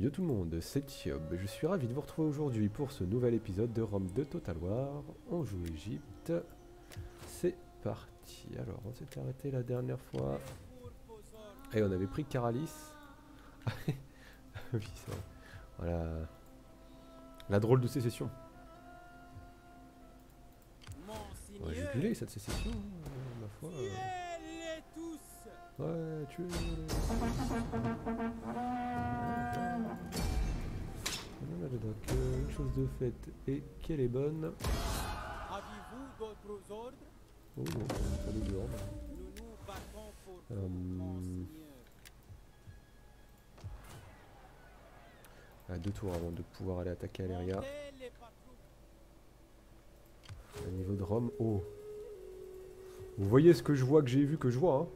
Yo tout le monde, c'est Thiob. Je suis ravi de vous retrouver aujourd'hui pour ce nouvel épisode de Rome de Total War. On joue Égypte. C'est parti. Alors, on s'était arrêté la dernière fois. Et on avait pris Caralis. oui, c'est vrai. Voilà. La drôle de sécession. Ouais, j'ai cette sécession, hein, ma foi. Ouais, Donc, euh, une chose de faite et qu'elle est bonne. Avez-vous d'autres ordres? Oh non, pas de dehors. Nous nous battons pour Euh, deux tours avant de pouvoir aller attaquer Aléria. Au niveau de Rome. Oh Vous voyez ce que je vois, que j'ai vu, que je vois. Hein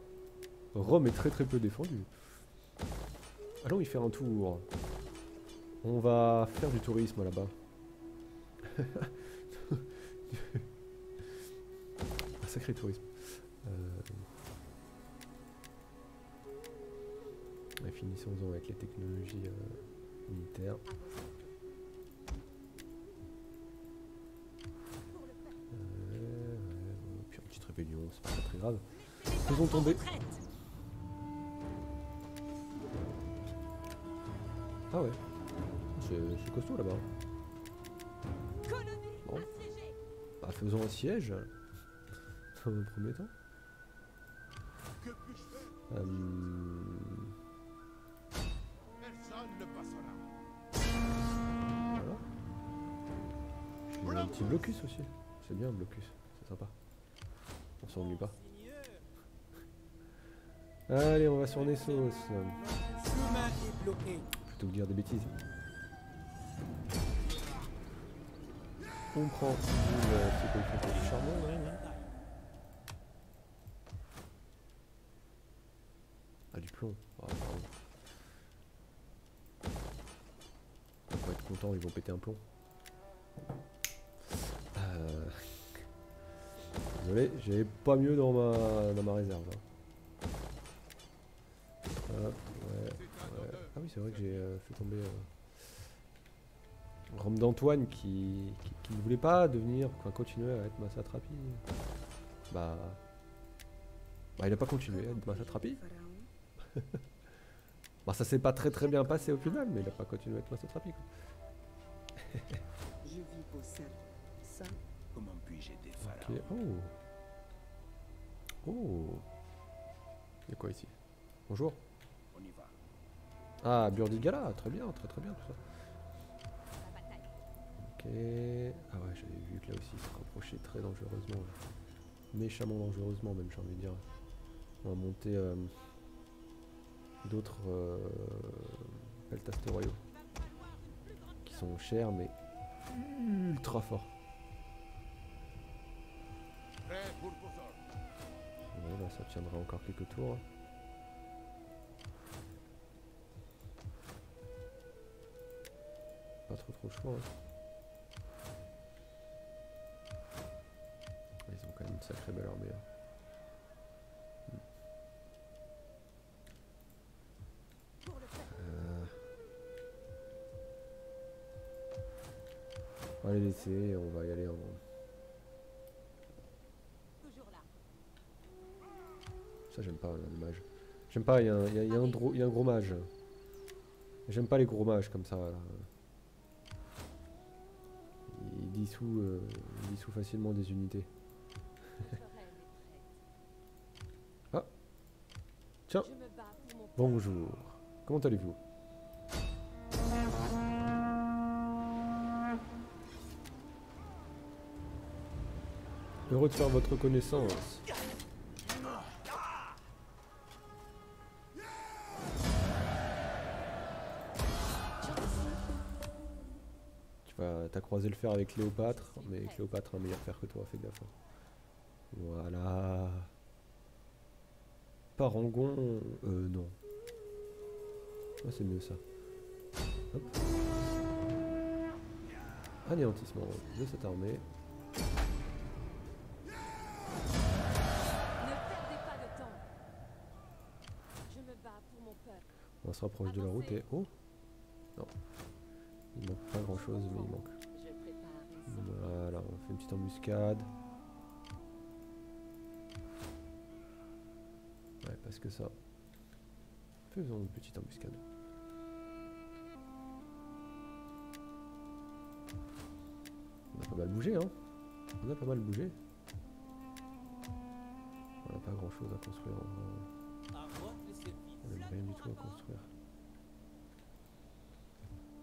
Rome est très très peu défendu. Allons y faire un tour. On va faire du tourisme là-bas. un sacré tourisme. Euh... Finissons-en avec les technologies euh, militaires. Ouais. Puis une petite rébellion, c'est pas très grave. Faisons tomber. Ah ouais. C'est costaud là-bas. Bon. Bah faisons un siège. Dans un premier temps. Passera. voilà. Un petit blocus aussi. C'est bien un blocus. C'est sympa. On s'ennuie pas. Allez, on va sur Nessos. Plutôt que dire des bêtises. On prend une euh, c'est quoi du charbon Ah du plomb. Va être content, ils vont péter un plomb. Euh... Désolé, j'avais pas mieux dans ma dans ma réserve. hein. Ah oui c'est vrai que j'ai euh, fait tomber euh, Rome d'Antoine qui, qui, qui ne voulait pas devenir, enfin, continuer à être ma satrapie. Bah... Bah il a pas continué à être ma satrapie. Bah ça s'est pas très très bien passé au final, mais il a pas continué à être ma satrapie quoi. Je vis. Ça, Comment puis-je aider Ok, Pharaon oh Oh Il y a quoi ici? Bonjour On y va. Ah, Burdigala, très bien, très très bien tout ça. Ah ouais, j'avais vu que là aussi il se rapprochait très dangereusement. Méchamment dangereusement même, j'ai envie de dire. On va monter euh, d'autres euh, peltastes royaux. Qui sont chers mais ultra forts. Bon, là ça tiendra encore quelques tours. Pas trop trop choix. hein. Euh. On va les laisser, on va y aller en... Ça j'aime pas un mage. J'aime pas, il y, a un- gros mage. J'aime pas les gros mages comme ça. là. Il euh, il dissout facilement des unités. Tiens, bonjour. Comment allez-vous? Heureux de faire votre connaissance. Tu vas t'as croisé le fer avec Cléopâtre, mais Cléopâtre a un meilleur fer que toi, fais gaffe. hein. Voilà. Parangon, euh non. Ah c'est mieux ça. Hop. Anéantissement de cette armée. Ne perdez pas de temps. Je me bats pour mon peuple. On se rapproche de la route et... Oh Non. Il manque pas grand chose, mais il manque. Voilà, on fait une petite embuscade. Parce que ça. Faisons une petite embuscade. On a pas mal bougé, hein. On a pas mal bougé. On n'a pas grand chose à construire. On rien du tout à construire.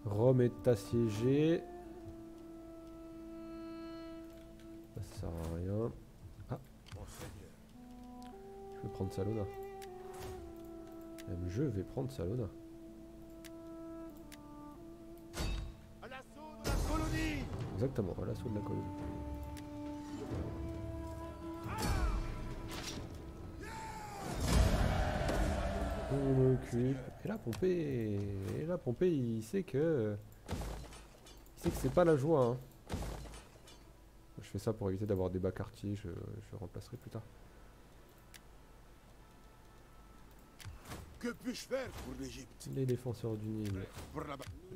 Rome est assiégée. Ça sert à rien. Monseigneur. Je vais prendre Salona. Même je vais prendre Salona. À l'assaut de la colonie Exactement, à l'assaut de la colonie. On occupe. Et là, Pompée. Et là, Pompée, il sait que. Il sait que c'est pas la joie. hein. Je fais ça pour éviter d'avoir des bas quartiers. Je, je remplacerai plus tard. Que puis-je faire pour l'Égypte? Les défenseurs du Nil.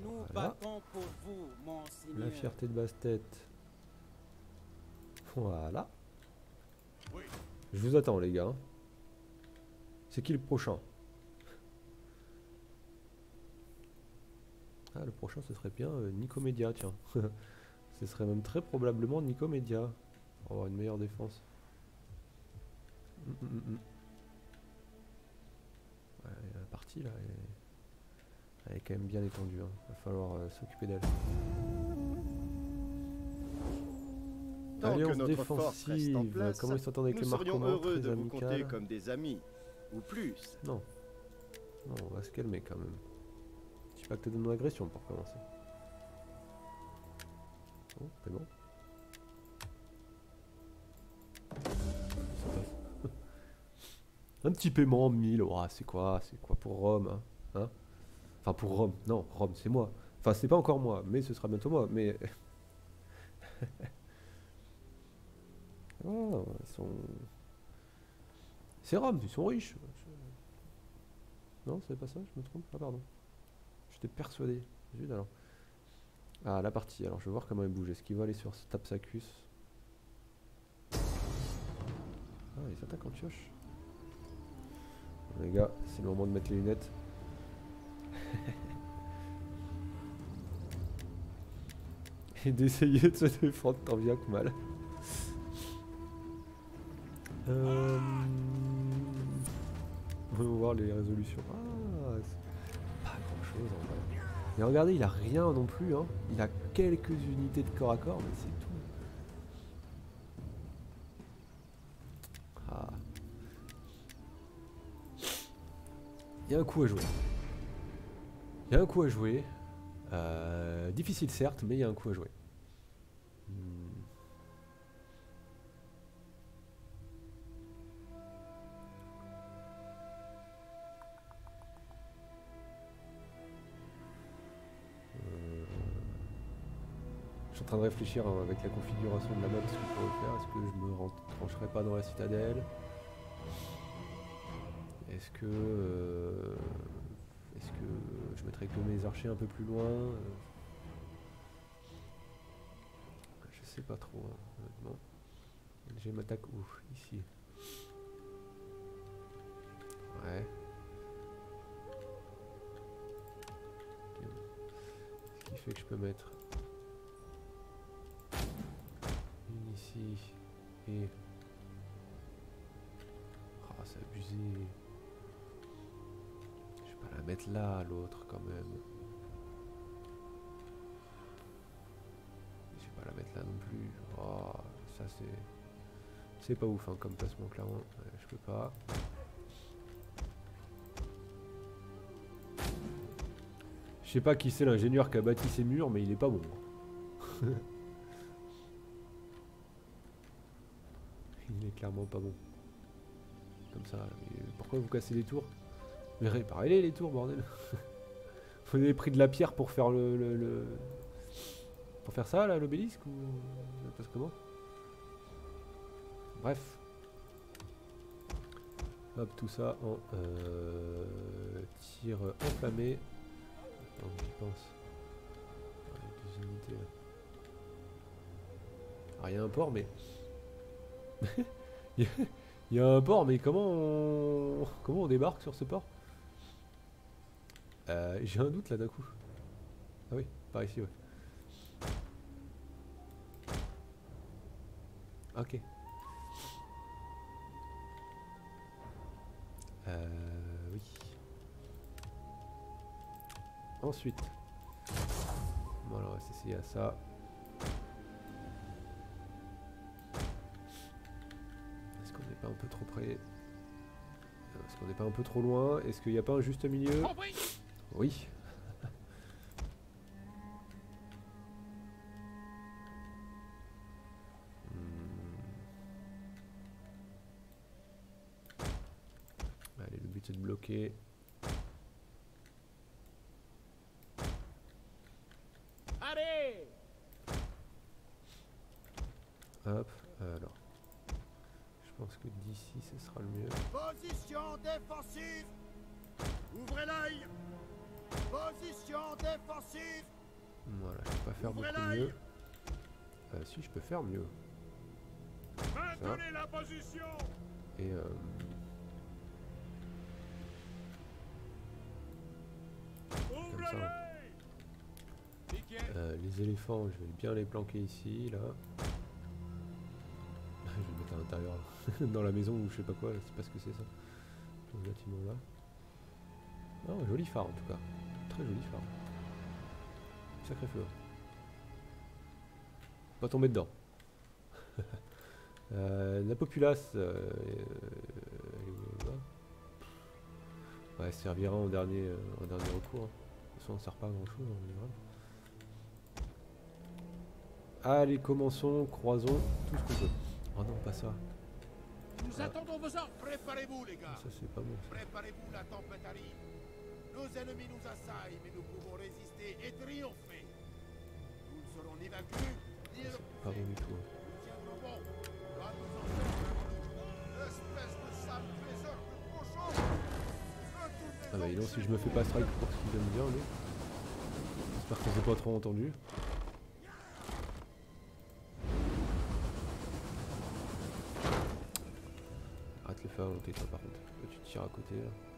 Nous battons pour vous, monseigneur. La fierté de basse-tête. Voilà. Oui. Je vous attends, les gars. C'est qui le prochain? Ah, le prochain, ce serait bien euh, Nicomédia, tiens. ce serait même très probablement Nicomédia. Pour avoir une meilleure défense. Mm, mm, mm, là, elle est, elle est quand même bien étendue. hein. Va falloir euh, s'occuper d'elle. Alliance en défensive. place, Comment ils s'entendent avec nous les serions heureux de vous compter comme des amis, ou plus. Non. Non, on va se calmer quand même. Je dis pas que t'es dans l'agression pour commencer. Bon, c'est bon. Un petit paiement, 1000. Ouah, c'est quoi C'est quoi pour Rome hein Hein? Enfin, pour Rome. Non, Rome, c'est moi. Enfin, c'est pas encore moi, mais ce sera bientôt moi. Mais. oh, ils sont. C'est Rome, ils sont riches. Non, c'est pas ça, je me trompe? Ah, pardon. J'étais persuadé. Zut alors. Ah, la partie. Alors, je vais voir comment elle bouge. Est-ce qu'il va aller sur Tapsacus? Ah, il s'attaque en pioche. Les gars, c'est le moment de mettre les lunettes. Et d'essayer de se défendre tant bien que mal. Euh... On va voir les résolutions. Ah, c'est pas grand chose en vrai. Mais regardez, il a rien non plus. Hein. Il a quelques unités de corps à corps, mais c'est tout. Ah. Il y a un coup à jouer. Il y a un coup à jouer. Euh, difficile certes, mais il y a un coup à jouer. Hmm. Euh, Je suis en train de réfléchir hein, avec la configuration de la map ce que je pourrais faire. Est-ce que je me rentrerai pas dans la citadelle? Est-ce que euh, est-ce que je mettrais que mes archers un peu plus loin euh, Je sais pas trop. hein, honnêtement. J'ai m'attaque où Ici. Ouais. Ce qui fait que je peux mettre une ici et. Ah, c'est abusé. Mettre là, l'autre quand même. Je vais pas la mettre là non plus. Oh, ça c'est. C'est pas ouf hein, comme placement, clairement. Je peux pas. Je sais pas qui c'est l'ingénieur qui a bâti ces murs, mais il est pas bon. il est clairement pas bon. Comme ça. pourquoi vous cassez les tours? Mais réparez-les les tours, bordel. vous avez pris de la pierre pour faire le, le- le- Pour faire ça, là, l'obélisque ou... Ça se passe comment? Bref. Hop, tout ça en euh, tir enflammé. Je dis pense. Deux unités là. Ah, il y a un port, mais. Il y a un port, mais comment on... comment on débarque sur ce port? Euh, J'ai un doute là d'un coup. Ah oui, par ici, ouais. Ok. Euh, oui. Ensuite. Voilà, on va s'essayer à ça. Est-ce qu'on n'est pas un peu trop près? Est-ce qu'on n'est pas un peu trop loin? Est-ce qu'il n'y a pas un juste milieu? Oui. Hmm. Allez, le but c'est de bloquer. Allez Hop, alors. Je pense que d'ici ce sera le mieux. Position défensive Ouvrez l'œil Position défensive Voilà, je peux pas faire Ouvrez beaucoup mieux. Euh, si, je peux faire mieux. Maintenez la position Et euh, ça. euh, les éléphants, je vais bien les planquer ici, là. je vais les mettre à l'intérieur, dans la maison ou je sais pas quoi, je sais pas ce que c'est ça. Ce bâtiment là. Oh, joli phare en tout cas. Très joli phare. Sacré feu. Pas tomber dedans. Euh, la populace. euh, euh, ouais, elle servira en dernier, euh, en dernier recours. hein. De toute façon, on sert pas à grand chose en général. Allez, commençons, croisons tout ce qu'on peut. Oh non, pas ça. Nous Ah. attendons vos ordres Préparez-vous les gars Ça, c'est pas bon. Préparez-vous, la tempête arrive Nos ennemis nous assaillent, mais nous pouvons résister et triompher Nous ne serons ni vaincus, ni Pas bon du tout. hein. Nous tiendrons bon ancêtres Espèce de sale trésor de cochon Ah bah donc, si je me fais pas strike pour ce qu'il vient de dire, lui. J'espère que c'est pas trop entendu. Arrête les faire monter toi par contre. Toi, tu tires à côté là?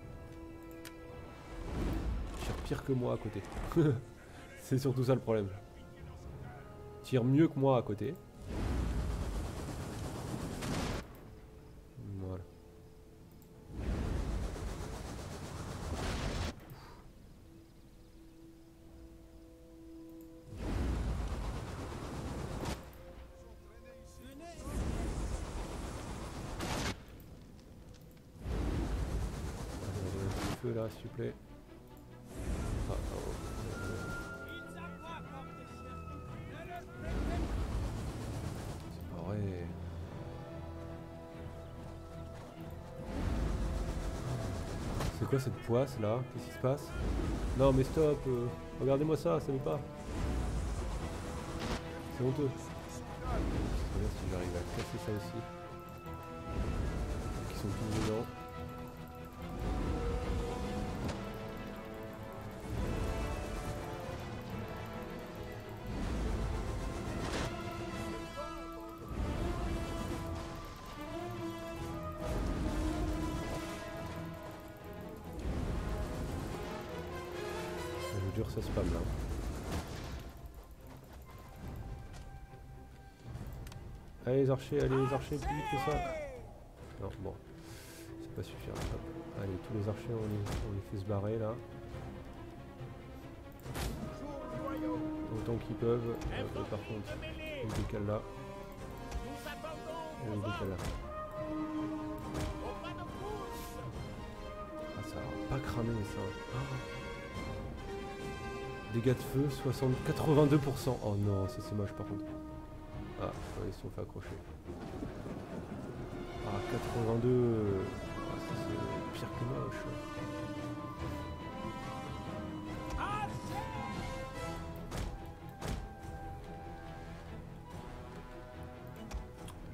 Tu tires pire que moi à côté. c'est surtout ça le problème. Tire mieux que moi à côté. Voilà. Là, s'il. Cette poisse là? Qu'est-ce qui se passe? Non mais stop euh, Regardez-moi ça, ça veut pas. C'est honteux. Si j'arrive à casser ça aussi. Qui sont tous dedans. Allez les archers, plus vite que ça. Non, bon. C'est pas suffisant. Allez, tous les archers, on les, on fait se barrer là. Autant qu'ils peuvent. Euh, par contre, ils décalent là. Et ils décalent là. Ah, ça va pas cramer ça. Dégâts de feu, 60, 82%. Oh non, c'est moche par contre. Ah, ils se sont fait accrocher. Ah, 82. Ah, c'est pire que moche.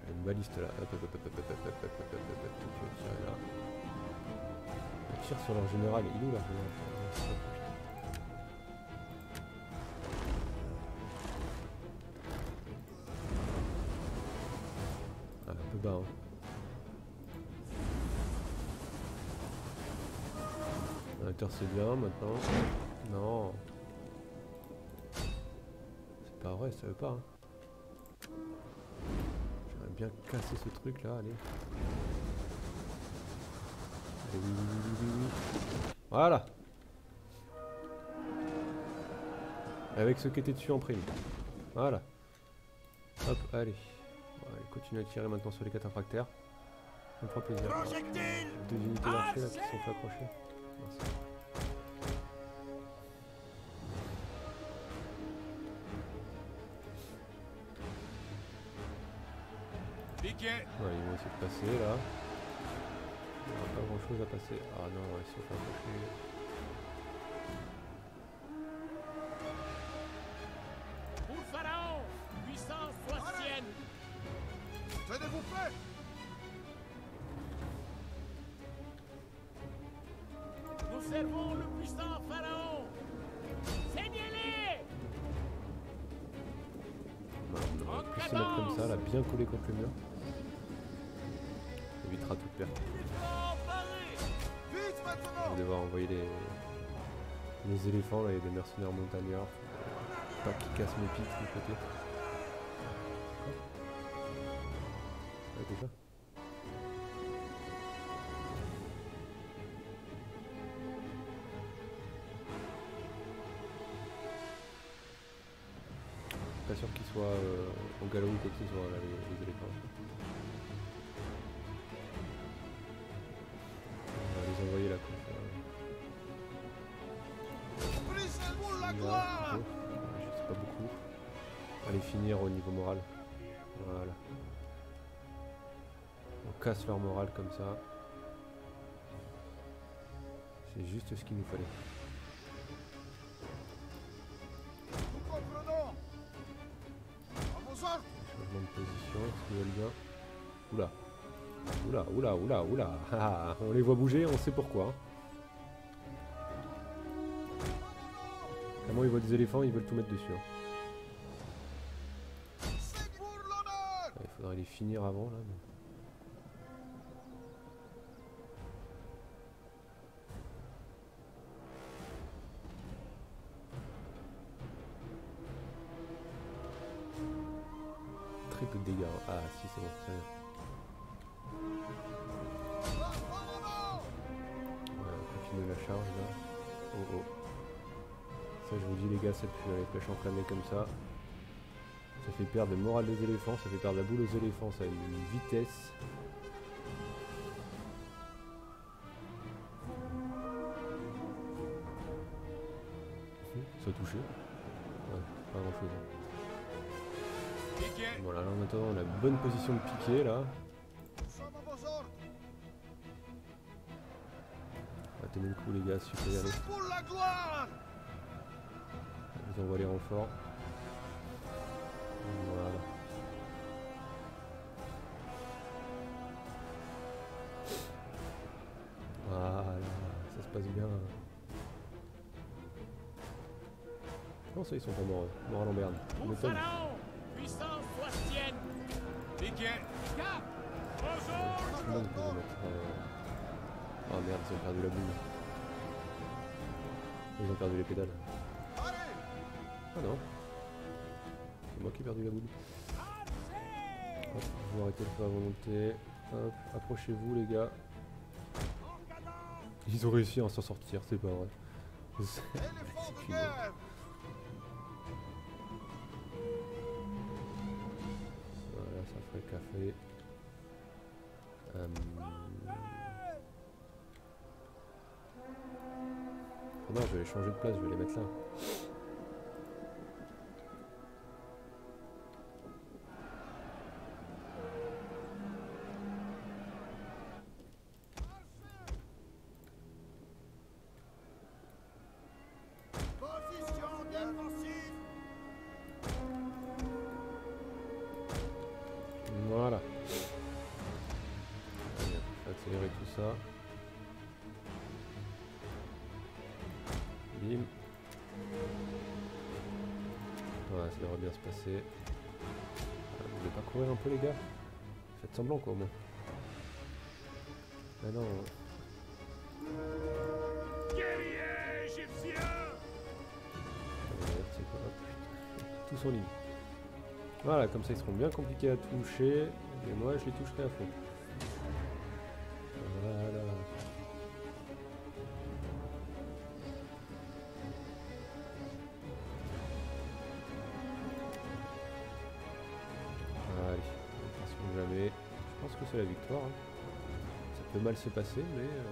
Une baliste là. On tire sur leur général. Il est où leur général C'est bien maintenant. Non. C'est pas vrai, ça veut pas. hein. J'aimerais bien casser ce truc là, allez. Allez, oui, oui, oui, oui, oui. Voilà. Avec ce qui était dessus en prime. Voilà. Hop, allez. On va continuer à tirer maintenant sur les cataphractaires. Ça me fera plaisir. Deux unités d'archers là qui sont fait accrocher. Merci. Ouais, ils vont essayer de passer là. Il n'y aura pas grand chose à passer. Ah non, ils sont accrocher. Cassent mes pics de côté. Ouais, déjà. Pas sûr qu'ils soient euh, au galop ou quoi que ce soit là, les, les éléphants. On va les envoyer là comme ça. La gloire Finir au niveau moral. Voilà. On casse leur morale comme ça. C'est juste ce qu'il nous fallait. Changement de position, Oula. Oula, oula, oula, oula. Ah, on les voit bouger, on sait pourquoi. hein. Comment ils voient des éléphants, ils veulent tout mettre dessus. hein. Faudrait les finir avant là. Très peu de dégâts. Ah si c'est bon, très bien. On continue la charge là. Oh oh. Ça je vous dis les gars, ça pue les flèches enflammées comme ça. Ça fait perdre le moral des éléphants, ça fait perdre la boule aux éléphants, ça a une vitesse. Ça a touché. Ouais, pas grand chose. Voilà, là en attendant on a bonne position de piqué là. Ah, tenez le coup les gars, la Je vous envoie les renforts. Ça ils sont pas morts, eux. puissance soit. Piquet Cap Bonjour mettre. euh, Oh merde, ils ont perdu la boule. Ils ont perdu les pédales. Ah non. C'est moi qui ai perdu la boule. Hop, je vais arrêter le feu à volonté. Hop, approchez-vous les gars. Ils ont réussi à s'en sortir, c'est pas vrai. C'est- Café. Euh... Oh non, je vais les changer de place, je vais les mettre là. Semblant quoi au moins. Ah non. Euh, Tous en ligne. Voilà, comme ça ils seront bien compliqués à toucher. Et moi je les toucherai à fond. La victoire. hein. Ça peut mal se passer, mais euh,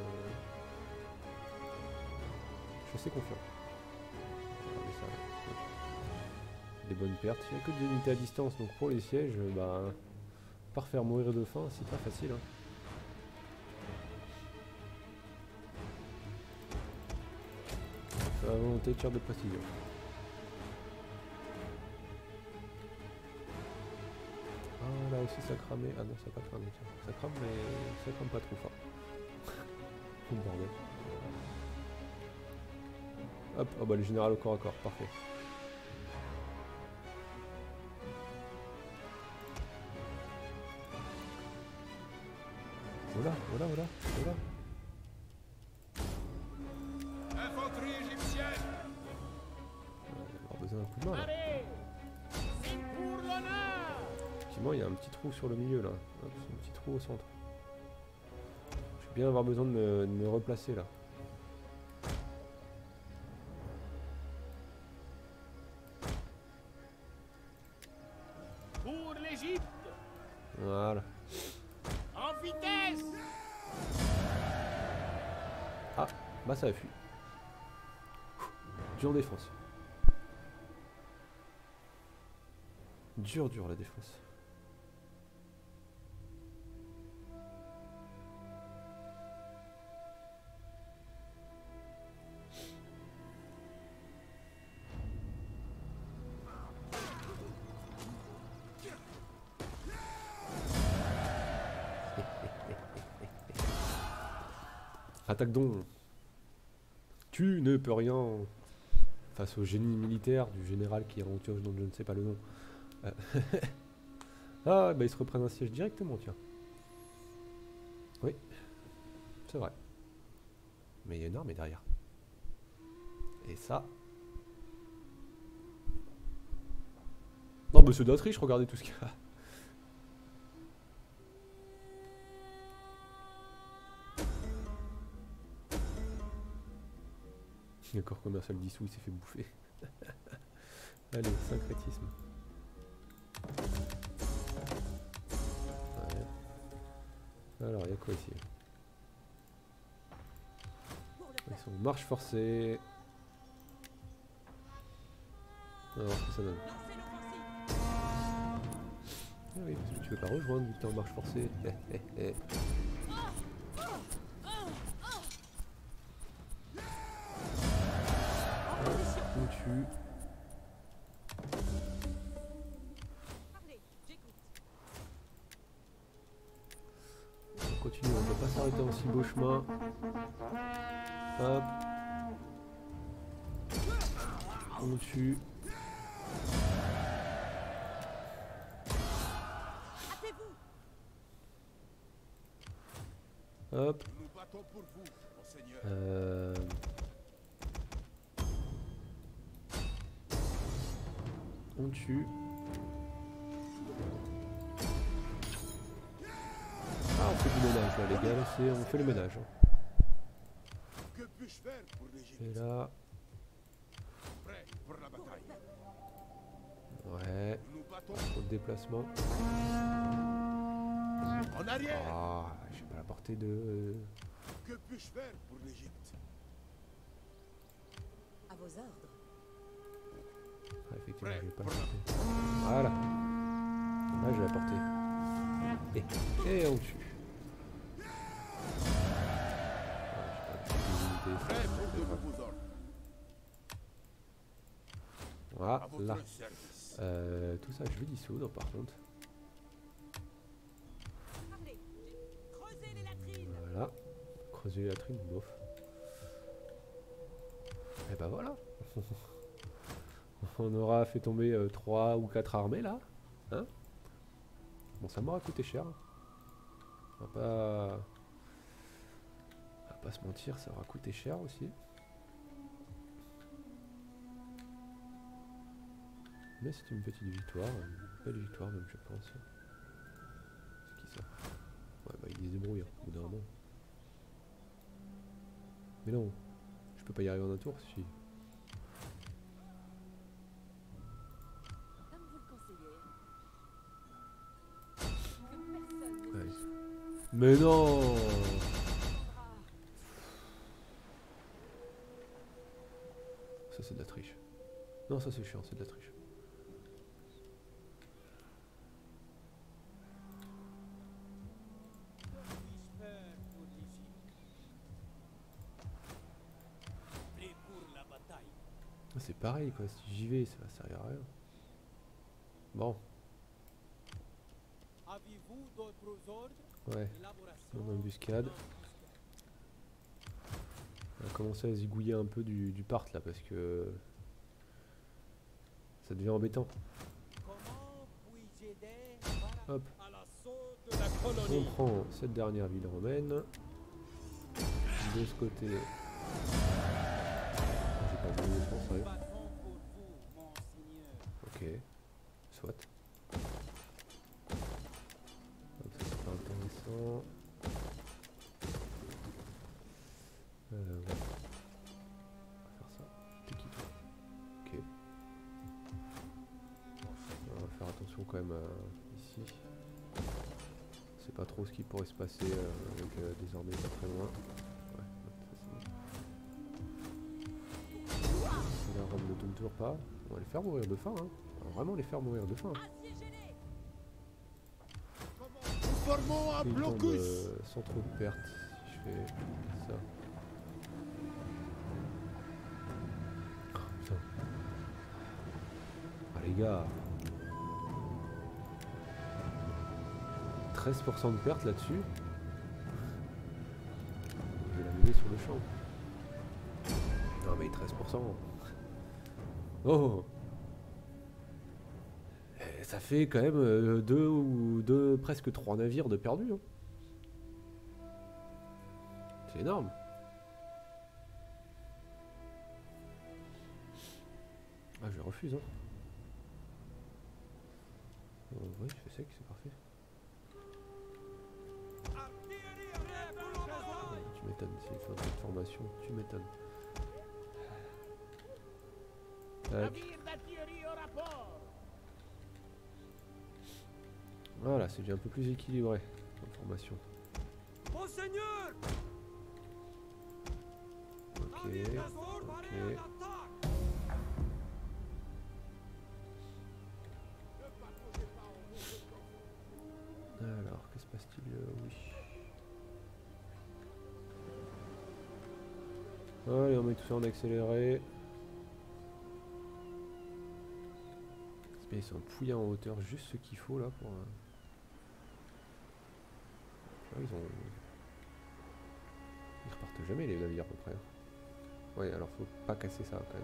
je suis assez confiant. Ça. Des bonnes pertes. Il n'y a que des unités à distance, donc pour les sièges, bah, pas refaire mourir de faim, c'est pas facile. hein. La volonté de tir de précision. Aussi ça cramait. Ah non ça pas cramé tiens. Ça crame mais ça crame pas trop fort. Tout bordel. Hop, oh bah le général au corps à corps, parfait. Là. Hop, c'est un petit trou au centre. Je vais bien avoir besoin de me, de me replacer là. Pour l'Égypte Voilà. En vitesse Bah ça a fui. Dur défense. Dur dur la défense. Attaque donc. Tu ne peux rien face au génie militaire du général qui est en dont je ne sais pas le nom. Euh, ah, bah ils se reprennent un siège directement, tiens. Oui, c'est vrai. Mais il y a une armée derrière. Et ça. Non, monsieur d'Autriche, regardez tout ce qu'il y a. Le corps commercial dissous, il s'est fait bouffer. Allez, syncrétisme. Alors, il y a quoi ici? Ils sont marche forcée. Alors, ce que ça donne. Ah oui, parce que tu veux pas rejoindre vu que t'es en marche forcée. On continue, on ne peut pas s'arrêter en si beau chemin. Hop. On tue. Hop. Euh... On tue. Ah, on fait du ménage là, les gars. là, c'est- on fait le ménage. hein. Que puis-je faire pour l'Égypte Et là, Prêt pour la bataille. ouais. Trop de déplacement. en arrière. Ah, j'ai pas la portée de. Que puis-je faire pour l'Égypte? À vos ordres. Ah, effectivement, Prêt j'ai pas la portée. Voilà. Là, j'ai la portée. Et, et on tue. J'ai pas des unités, Prêt c'est pour de pas grave. nouveaux ordres. À votre Voilà. Euh, tout ça, je vais dissoudre par contre. Parlez, j'ai- creusez les latrines. Voilà. Creuser les latrines, bof. Et bah voilà. On aura fait tomber 3 ou 4 armées là. Hein bon, ça m'aura coûté cher. On va pas... On va pas se mentir, ça aura coûté cher aussi. Mais c'est une petite victoire, une belle victoire même je pense. C'est qui ça? Ouais bah il se débrouille hein, au bout d'un moment. Mais non, je peux pas y arriver en un tour si... Mais non Ça c'est de la triche. Non ça c'est chiant, c'est de la triche. Ah, C'est pareil quoi, si j'y vais ça va servir à rien. Bon, ouais, en embuscade. On va commencer à zigouiller un peu du, du part là parce que ça devient embêtant. Hop. On prend cette dernière ville romaine. De ce côté. Ok, soit. Euh. On va faire. On attention quand même ici. C'est pas trop ce qui pourrait se passer euh, avec euh, des armées pas très loin. Ouais, ça Rome ne tombe toujours pas. On va les faire mourir de faim. Hein. On va vraiment les faire mourir de faim. Formons un Ils tombent blocus euh, sans trop de pertes si je fais ça. Oh, putain. Ah les gars 13% de pertes là-dessus. Je vais la mener sur le champ. Non mais 13%. Oh Ça fait quand même euh, deux ou deux, presque trois navires de perdus. hein. C'est énorme. Ah, je refuse. Hein. Euh, oui, je sais que c'est parfait. Tu m'étonnes, c'est une fin de formation, tu m'étonnes. Tac. Voilà, c'est déjà un peu plus équilibré en formation. Monseigneur Ok, Navire d'assaut paré à ok. l'attaque Alors, que se passe-t-il euh, Oui. Allez, on met tout ça en accéléré. Ils sont pouillés en hauteur, juste ce qu'il faut là pour. Ah, ils repartent jamais les navires à peu près. Ouais, alors faut pas casser ça quand même.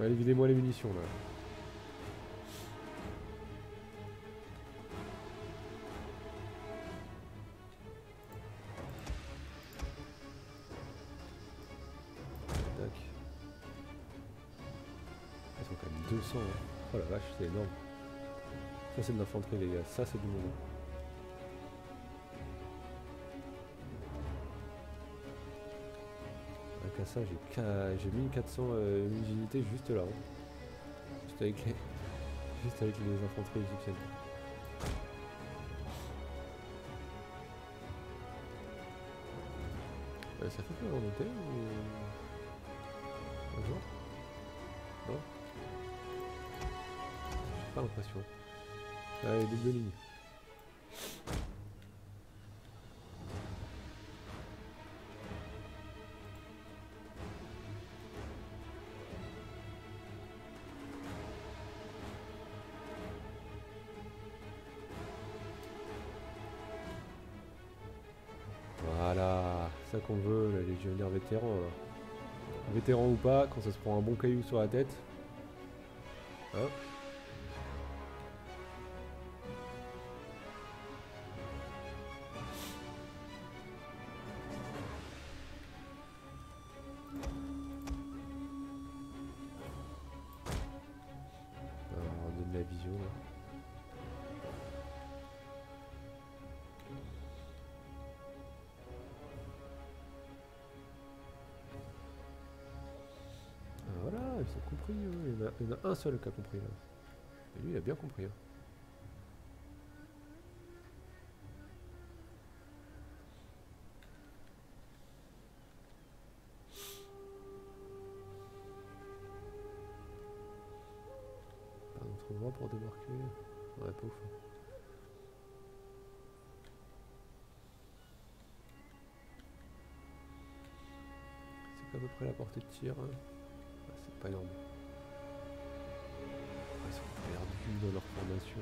allez, videz-moi les munitions là. C'est énorme. Ça c'est de l'infanterie les gars, ça c'est du monde. Avec ça j'ai qua- j'ai 1400 euh, unités juste là. hein. Juste avec les, juste avec les infanteries égyptiennes. Euh, ça fait peur en monter ou... pas l'impression. Allez, double ligne. Voilà, ça qu'on veut, la légionnaire vétéran. là. Vétéran ou pas, quand ça se prend un bon caillou sur la tête. Hop. A, un seul qui a compris là. Et lui, il a bien compris. hein. Pas d'autre endroit pour démarquer. Ouais, pas ouf. hein. C'est qu'à peu près la portée de tir. hein. Ah, c'est pas énorme. Perdus dans leur formation,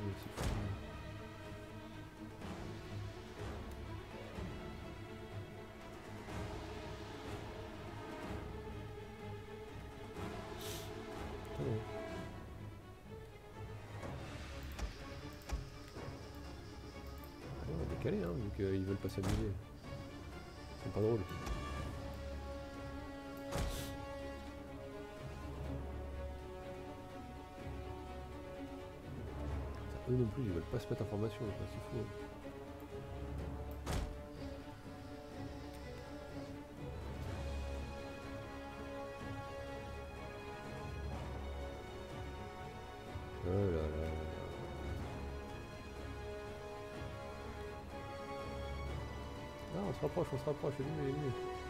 non, on va décaler, hein, vu qu'ils veulent pas s'amuser. C'est pas drôle. Non plus, ils veulent pas se mettre en formation, c'est fou. hein. Oh. Ah, on se rapproche, on se rapproche, il est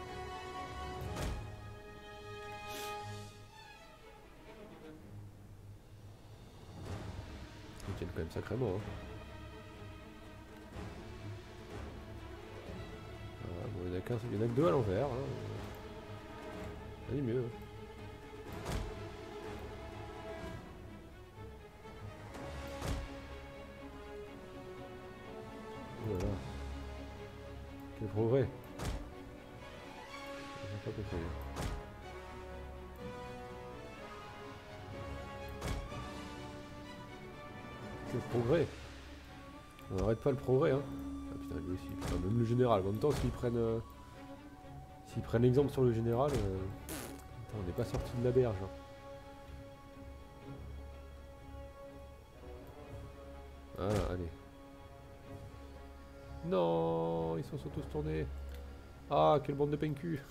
sacrément. Hein. Voilà, bon, il y en a que deux à l'envers. Hein. Mieux. Le progrès, hein. Ah aussi. Même le général. En même temps, s'ils prennent... euh, S'ils prennent l'exemple sur le général... euh, on n'est pas sorti de la berge. hein. Voilà, allez. Non, ils sont tous tournés. Ah, quelle bande de PNQ.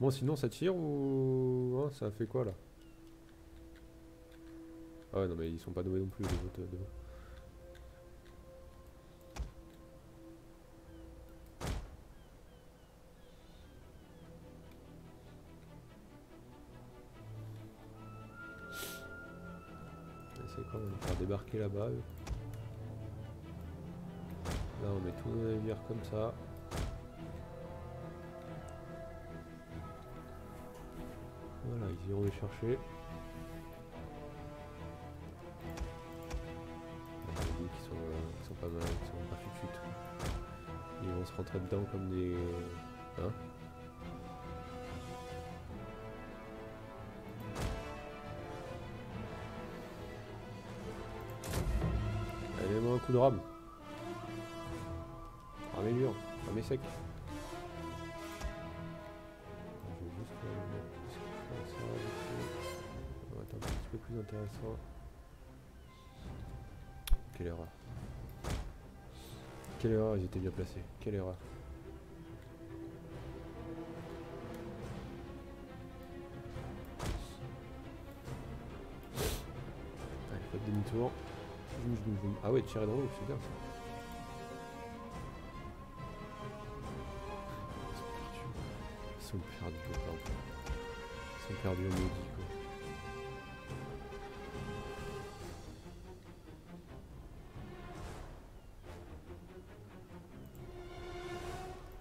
Bon, sinon ça tire ou hein, ça fait quoi là? Ah ouais, non mais ils sont pas doués non plus les autres devant. C'est quoi On va débarquer là-bas. Là, on met tous nos navires comme ça. Voilà, ils iront les chercher. Dit qu'ils sont, euh, qu'ils sont pas mal, qu'ils sont pas fut Ils vont se rentrer dedans comme des. Hein Allez, moi un coup de rame. Ramez dur, ramez sec. Quelle erreur. Quelle erreur, ils étaient bien placés. Quelle erreur. Allez, demi-tour. Zoom, zoom, zoom. Ah ouais, tirer dans l'eau, c'est bien ça. Ils sont perdus, ils sont perdus. Ils sont perdus au maudit,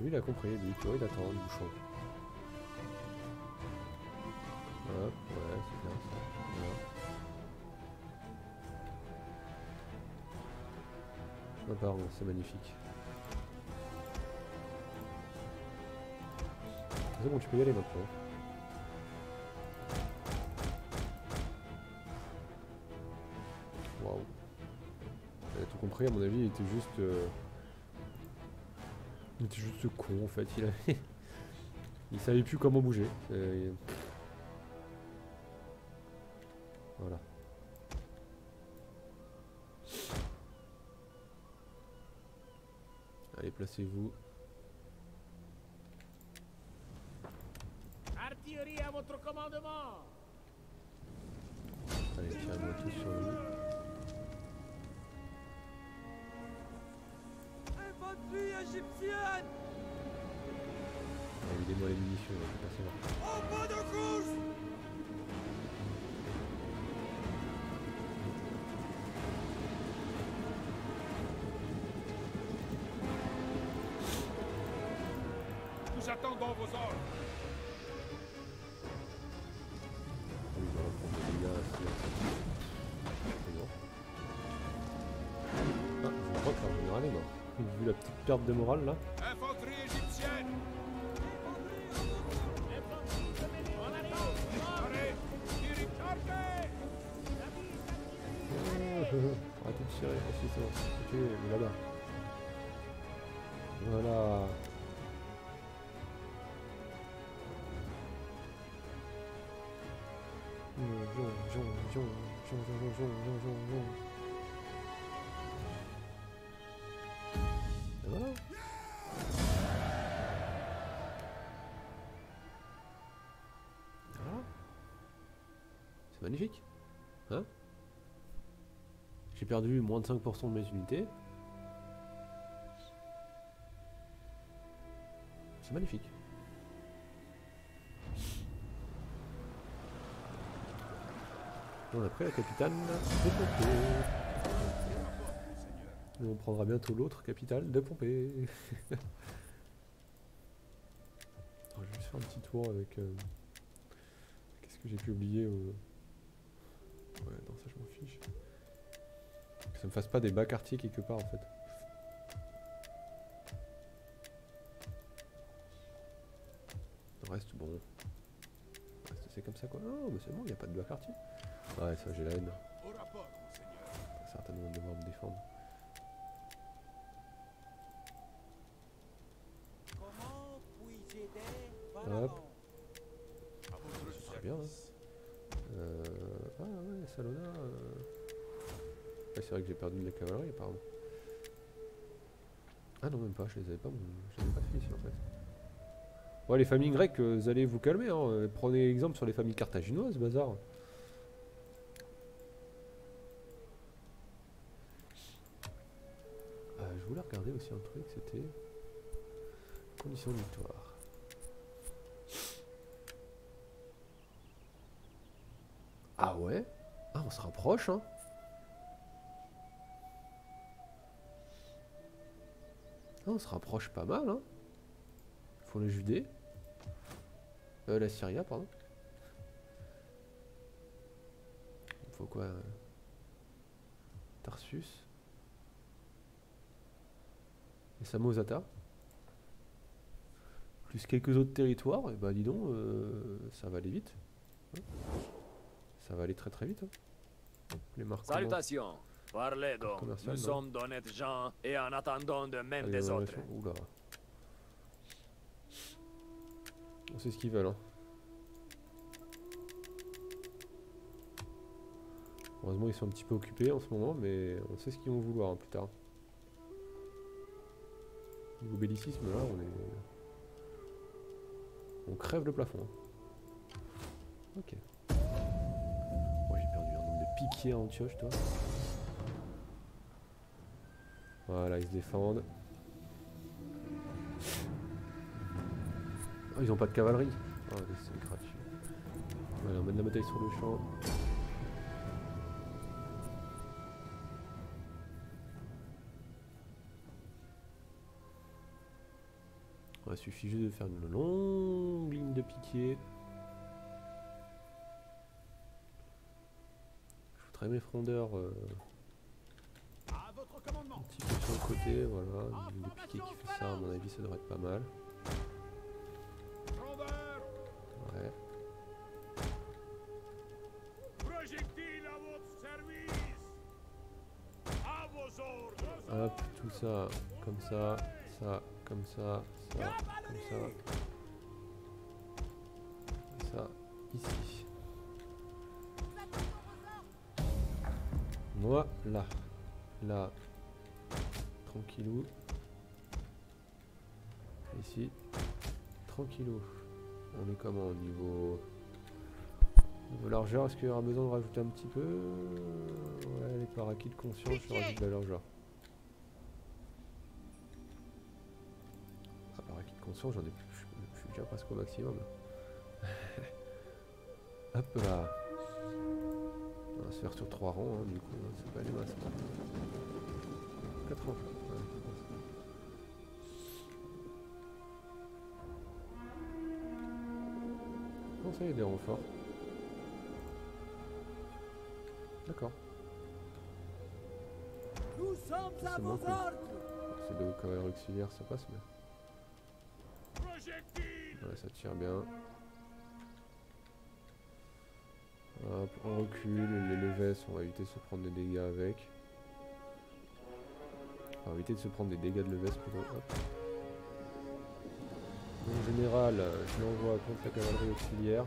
Lui, il a compris, lui, tu vois, il attend le bouchon. Hop, ouais, c'est bien ça. Voilà. Ah pardon, c'est magnifique. C'est bon, tu peux y aller maintenant. Waouh. Il a tout compris, à mon avis, il était juste... euh, Il était juste con en fait, il avait... il savait plus comment bouger. Voilà. Allez, placez-vous. Videz-moi les munitions, je vais passer là. Nous attendons vos ordres. Vu la petite perte de morale là. Infanterie égyptienne Arrêtez de tirer. Si, c'est bon. Ok, mais là-bas. Voilà. Voilà. Voilà. C'est magnifique. Hein? J'ai perdu moins de 5% de mes unités. C'est magnifique. On a pris la capitale de Pompée. On prendra bientôt l'autre capitale de Pompée. Je vais juste faire un petit tour avec... euh, Qu'est-ce que j'ai pu oublier au... Ouais, non, ça je m'en fiche. Que ça me fasse pas des bas quartiers quelque part en fait. Le reste, bon. Le reste, c'est comme ça quoi. Non, mais c'est bon, il a pas de bas quartier. Ouais, ça j'ai la haine. Certainement devoir me défendre. Hop. Votre Ce serait bien, hein. Euh... Ah ouais, Salona. euh. C'est vrai que j'ai perdu de la cavalerie apparemment. Ah non, même pas, je les avais pas, je les avais pas fait ici en fait. Ouais, les familles grecques, euh, vous allez vous calmer, hein. euh, Prenez exemple sur les familles carthaginoises, bazar. Euh, je voulais regarder aussi un truc, c'était. Conditions de victoire. Ah ouais? Ah, on se rapproche, hein on se rapproche pas mal, hein Faut la Judée. Euh, la Syria, pardon. Il faut quoi euh, Tarsus. Et Samosata. Plus quelques autres territoires, et bah dis donc, euh, ça va aller vite. Ça va aller très très vite. hein. Les marques. Salutations. Parlez donc. Nous sommes d'honnêtes gens et en attendant de même des autres. Oula. On sait ce qu'ils veulent. Hein. Heureusement, ils sont un petit peu occupés en ce moment, mais on sait ce qu'ils vont vouloir hein, plus tard. Niveau bellicisme, là, on est. On crève le plafond. hein. Ok. Moi, j'ai perdu un nombre de piquiers à Antioche, toi. Voilà, ils se défendent. Ah, ils ont pas de cavalerie. Ah, c'est. Voilà, on mène la bataille sur le champ. Il suffit juste de faire une longue ligne de piquet. Je foutrais mes frondeurs euh, À votre commandement. Un petit peu sur le côté, voilà. Le piqué qui fait ça, à mon avis, ça devrait être pas mal. Ouais. Projectile à votre service. À vos ordres. Hop, tout ça, comme ça, ça, comme ça, ça, comme ça. Ça, ici. Voilà. Là, tranquillou. Ici, tranquillou. On est comment au niveau... niveau largeur Est-ce qu'il y aura besoin de rajouter un petit peu? Ouais, les paraquis de conscience, je rajoute de la largeur. Ah, paraquis de conscience, j'en ai plus. Je, suis déjà presque au maximum. Hop là. On va se faire sur 3 rangs, hein, du coup, hein, c'est pas les masses. 80. Conseil des renforts. D'accord. Nous sommes C'est de carrière auxiliaire, ça passe, mais... Ouais, ça tire bien. Hop, on recule, les levées sont va éviter de se prendre des dégâts avec. On va éviter de se prendre des dégâts de leves plutôt. Hop. Général, euh, je l'envoie contre la cavalerie auxiliaire.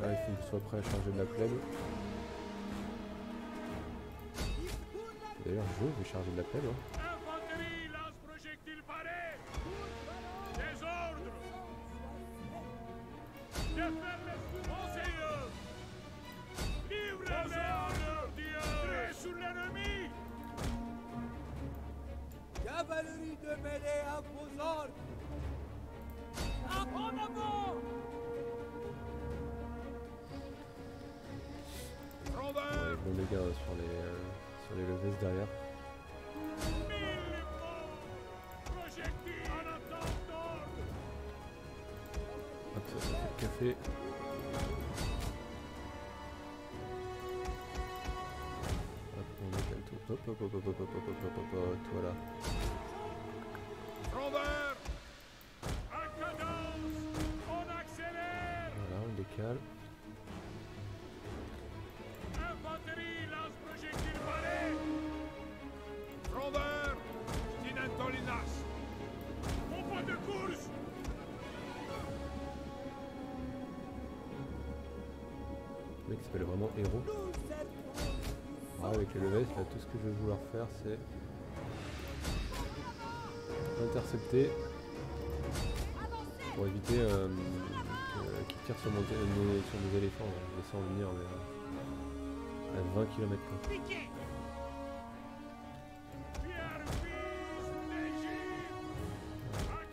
Là, il faut qu'il soit prêt à charger de la plaine. D'ailleurs, je vais charger de la plaine. hein. Course. Le mec s'appelle vraiment héros. Ah, avec les leves, là, tout ce que je vais vouloir faire, c'est intercepter pour éviter euh, tirent sur, mon, mes, sur mes éléphants. Je les sens venir mais, à 20 km. D'Égypte.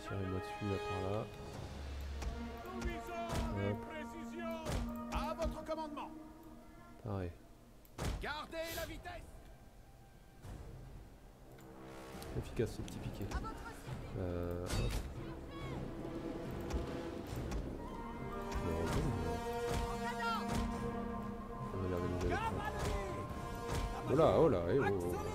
Tirez-moi dessus, là, par là. Hop. À votre commandement. Pareil. Gardez la vitesse. Efficace ce petit piqué. Euh, hop. Hola, hola, eh.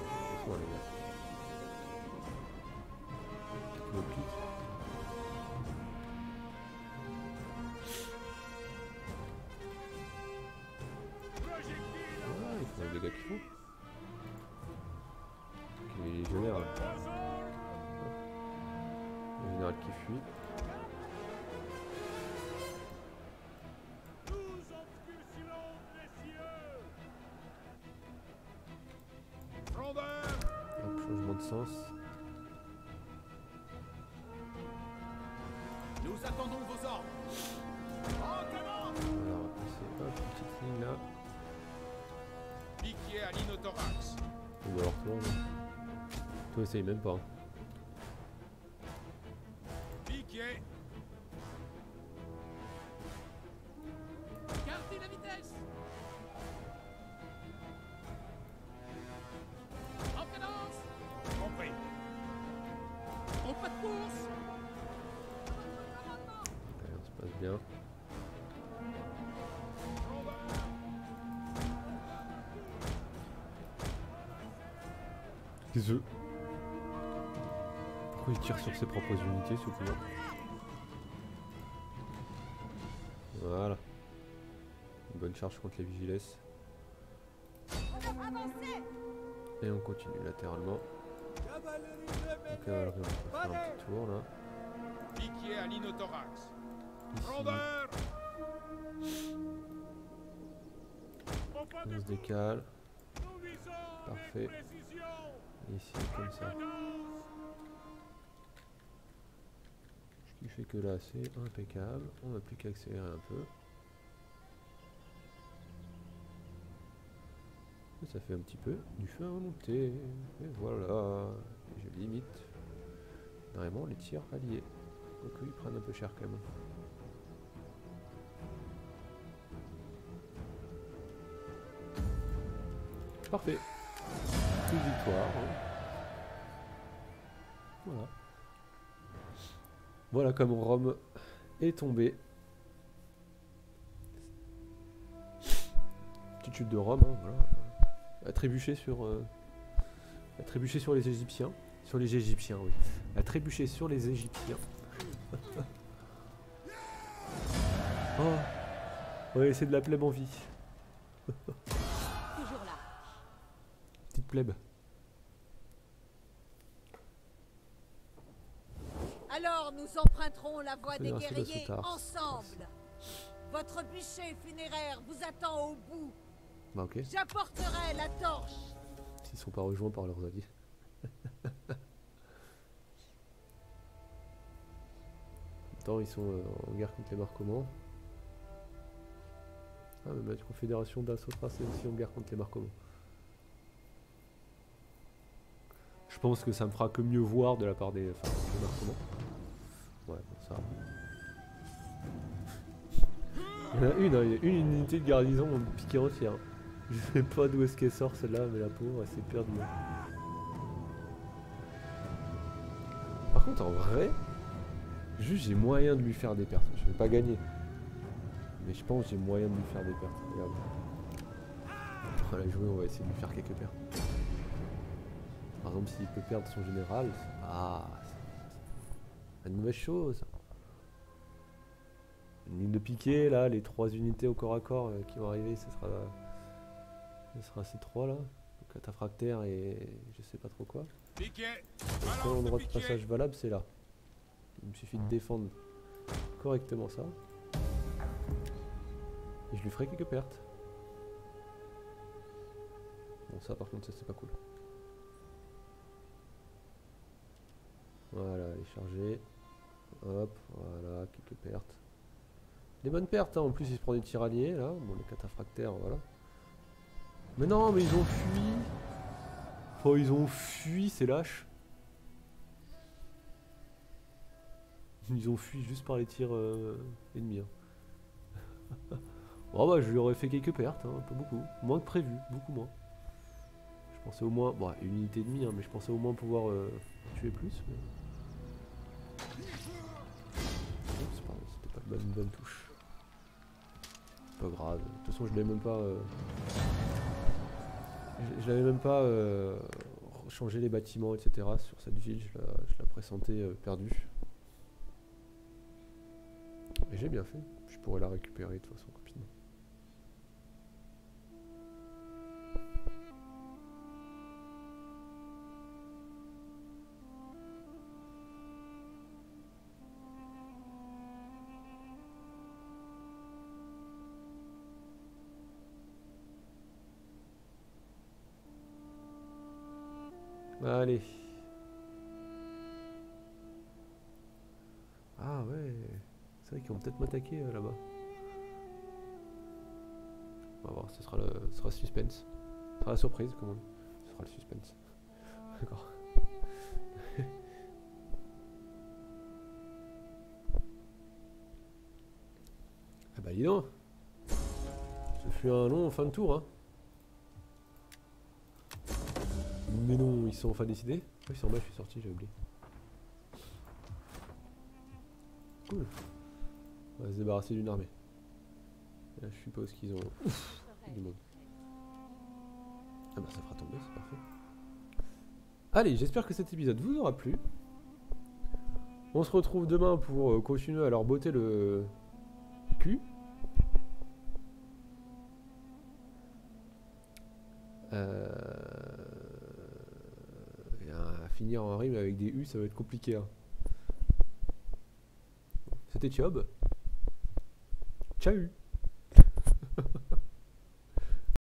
Nous attendons vos ordres. Alors, on va passer hop, une petite ligne là. Piquier à l'inothorax Ou alors toi. Toi, essaye même pas. hein. Charge contre les vigiles. Et on continue latéralement. Donc cavalerie, on peut faire un petit tour là. Piquier à l'inothorax. On se décale. Parfait. Ici, comme ça. Ce qui fait que là, c'est impeccable. On n'a plus qu'à accélérer un peu. Ça fait un petit peu du feu à remonter. Et voilà. Je limite vraiment les tirs alliés. Donc ils prennent un peu cher quand même. Parfait. Une victoire. hein. Voilà. Voilà comment Rome est tombé. Petite chute de Rome, hein, voilà. A trébuché sur. euh, a trébuché sur les Égyptiens. Sur les Égyptiens, oui. A trébuché sur les Égyptiens. oh Ouais, c'est de la plèbe en vie. Toujours là. Petite plèbe. Alors nous emprunterons la voie des guerriers ensemble. Votre bûcher funéraire vous attend au bout. Bah ok, J'apporterai la torche. s'ils sont pas rejoints par leurs alliés. En même temps, ils sont euh, en guerre contre les Marcomans. Ah, même la confédération d'Assotra, c'est aussi en guerre contre les Marcomans. Je pense que ça me fera que mieux voir de la part des, enfin, des Marcomans. Ouais, bon, ça. Il y en a une, hein, une unité de garnison piquée entière. Je sais pas d'où est-ce qu'elle sort celle-là, mais la pauvre, elle s'est perdue. Par contre, en vrai, juste j'ai moyen de lui faire des pertes. Je vais pas gagner. Mais je pense j'ai moyen de lui faire des pertes. Regarde. On va la jouer, on va essayer de lui faire quelques pertes. Par exemple, s'il peut perdre son général, pas, c'est une mauvaise chose. Une ligne de piqué, là, les trois unités au corps à corps euh, qui vont arriver, ce sera, ce sera ces trois là. Donc cataphractaire et je sais pas trop quoi. Le seul endroit de passage valable, c'est là. Il me suffit de défendre correctement ça. Et je lui ferai quelques pertes. Bon, ça par contre, ça c'est pas cool. Voilà, elle est chargée. Hop, voilà, quelques pertes. Des bonnes pertes, hein. en plus il se prend des tiraliers là. Bon, les cataphractaires, voilà. Mais non, mais ils ont fui. Oh, ils ont fui, c'est lâche. Ils ont fui juste par les tirs euh, ennemis. hein. bon bah je lui aurais fait quelques pertes, hein, pas beaucoup. Moins que prévu, beaucoup moins. Je pensais au moins, bon une unité et demie, hein, mais je pensais au moins pouvoir euh, tuer plus. pardon, c'était pas une bonne, touche. Pas grave, de toute façon je l'avais même pas... euh, je- l'avais même pas euh, changé les bâtiments, etc. sur cette ville, je la, pressentais euh, perdue. Et j'ai bien fait. Je pourrais la récupérer de toute façon rapidement. Qu'ils vont peut-être m'attaquer euh, là-bas. On va voir, ce sera le, ce sera suspense. Ce sera la surprise, comme on dit. Ce sera le suspense. D'accord. ah bah dis donc Ce fut un long fin de tour, hein. Mais non, ils sont enfin décidés Ah Oui, c'est en bas, je suis sorti, j'ai oublié. Cool. On va se débarrasser d'une armée. Là, je suppose qu'ils ont du monde. Ah bah ça fera tomber, c'est parfait. Allez, j'espère que cet épisode vous aura plu. On se retrouve demain pour euh, continuer à leur botter le cul. Euh... et à finir en rime avec des U, ça va être compliqué. hein. C'était Thiob. Ciao